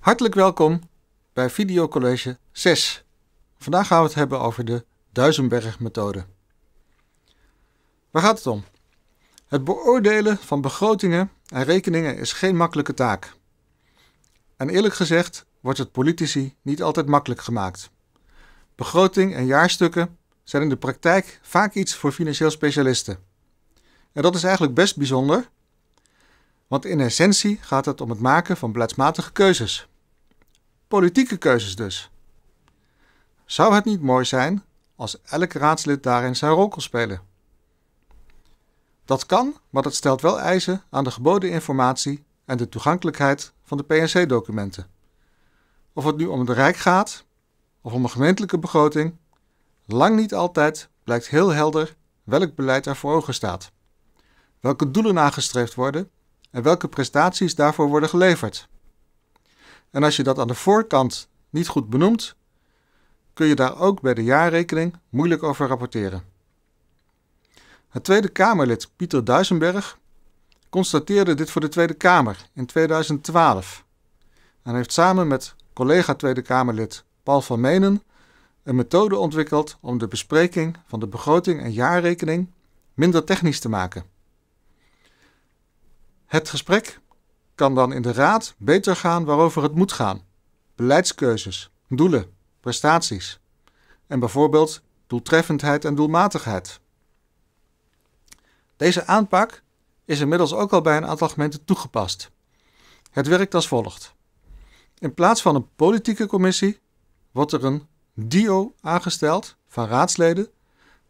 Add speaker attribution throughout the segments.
Speaker 1: Hartelijk welkom bij videocollege 6. Vandaag gaan we het hebben over de Duisenberg-methode. Waar gaat het om? Het beoordelen van begrotingen en rekeningen is geen makkelijke taak. En eerlijk gezegd wordt het politici niet altijd makkelijk gemaakt. Begroting en jaarstukken zijn in de praktijk vaak iets voor financieel specialisten. En dat is eigenlijk best bijzonder, want in essentie gaat het om het maken van beleidsmatige keuzes. Politieke keuzes dus. Zou het niet mooi zijn als elk raadslid daarin zijn rol kon spelen? Dat kan, maar dat stelt wel eisen aan de geboden informatie en de toegankelijkheid van de PNC-documenten. Of het nu om het Rijk gaat of om een gemeentelijke begroting, lang niet altijd blijkt heel helder welk beleid er voor ogen staat, welke doelen nagestreefd worden en welke prestaties daarvoor worden geleverd. En als je dat aan de voorkant niet goed benoemt, kun je daar ook bij de jaarrekening moeilijk over rapporteren. Het Tweede Kamerlid Pieter Duisenberg constateerde dit voor de Tweede Kamer in 2012 en heeft samen met collega Tweede Kamerlid Paul van Menen een methode ontwikkeld om de bespreking van de begroting en jaarrekening minder technisch te maken. Het gesprek kan dan in de raad beter gaan waarover het moet gaan: beleidskeuzes, doelen, prestaties en bijvoorbeeld doeltreffendheid en doelmatigheid. Deze aanpak is inmiddels ook al bij een aantal gemeenten toegepast. Het werkt als volgt. In plaats van een politieke commissie wordt er een DIO aangesteld van raadsleden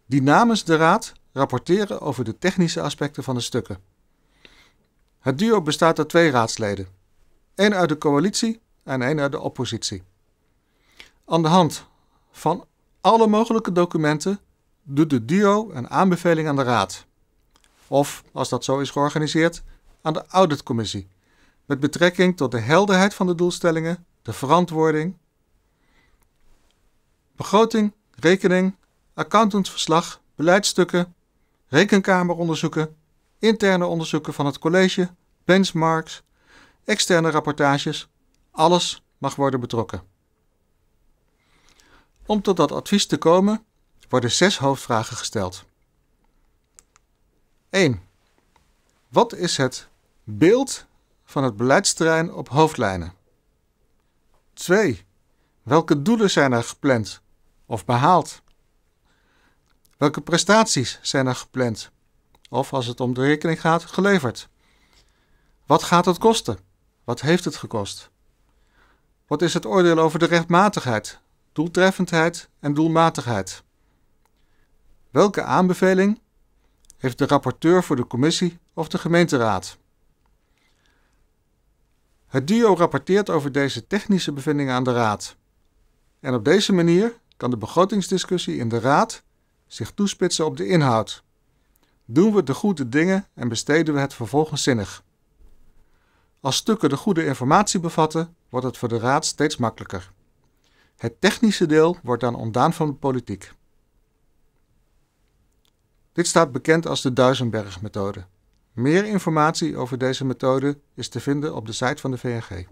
Speaker 1: die namens de raad rapporteren over de technische aspecten van de stukken. Het duo bestaat uit twee raadsleden, één uit de coalitie en één uit de oppositie. Aan de hand van alle mogelijke documenten doet de duo een aanbeveling aan de raad. Of, als dat zo is georganiseerd, aan de auditcommissie, met betrekking tot de helderheid van de doelstellingen, de verantwoording, begroting, rekening, accountantsverslag, beleidsstukken, rekenkameronderzoeken, interne onderzoeken van het college, benchmarks, externe rapportages, alles mag worden betrokken. Om tot dat advies te komen worden zes hoofdvragen gesteld. 1. Wat is het beeld van het beleidsterrein op hoofdlijnen? 2. Welke doelen zijn er gepland of behaald? Welke prestaties zijn er gepland of als het om de rekening gaat, geleverd? Wat gaat het kosten? Wat heeft het gekost? Wat is het oordeel over de rechtmatigheid, doeltreffendheid en doelmatigheid? Welke aanbeveling heeft de rapporteur voor de commissie of de gemeenteraad? Het duo rapporteert over deze technische bevindingen aan de raad. En op deze manier kan de begrotingsdiscussie in de raad zich toespitsen op de inhoud. Doen we de goede dingen en besteden we het vervolgens zinnig? Als stukken de goede informatie bevatten, wordt het voor de raad steeds makkelijker. Het technische deel wordt dan ontdaan van de politiek. Dit staat bekend als de Duisenberg-methode. Meer informatie over deze methode is te vinden op de site van de VNG.